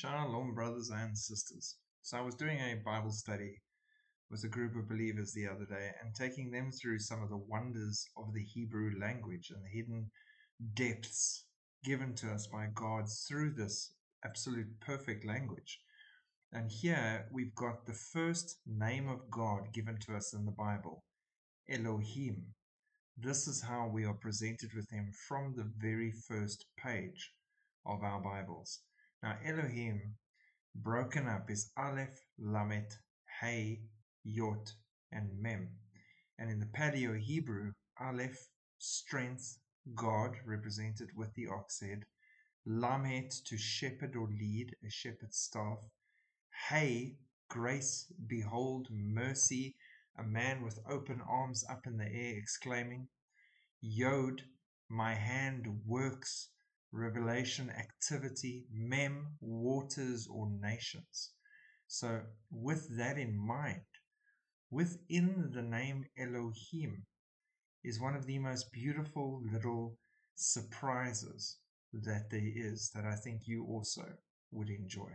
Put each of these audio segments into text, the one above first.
Shalom, brothers and sisters. So, I was doing a Bible study with a group of believers the other day and taking them through some of the wonders of the Hebrew language and the hidden depths given to us by God through this absolute perfect language. And here we've got the first name of God given to us in the Bible Elohim. This is how we are presented with Him from the very first page of our Bibles. Now, Elohim broken up is Aleph, Lamed, Hey, Yod, and Mem. And in the Paleo Hebrew, Aleph, strength, God, represented with the ox head, Lamed, to shepherd or lead, a shepherd's staff, Hey, grace, behold, mercy, a man with open arms up in the air exclaiming, Yod, my hand works, revelation activity, mem, waters or nations. So, with that in mind, within the name Elohim is one of the most beautiful little surprises that there is that I think you also would enjoy.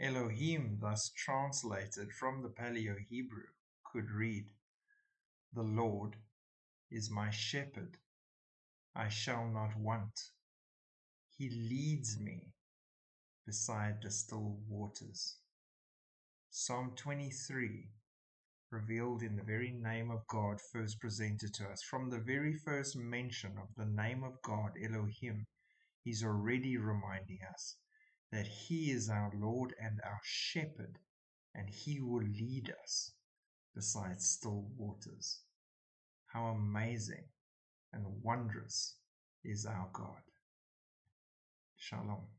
Elohim, thus translated from the Paleo Hebrew, could read, The Lord is my shepherd I shall not want. He leads me beside the still waters. Psalm 23, revealed in the very name of God, first presented to us. From the very first mention of the name of God, Elohim, He's already reminding us that He is our Lord and our shepherd, and He will lead us beside still waters. How amazing and wondrous is our God. Shalom.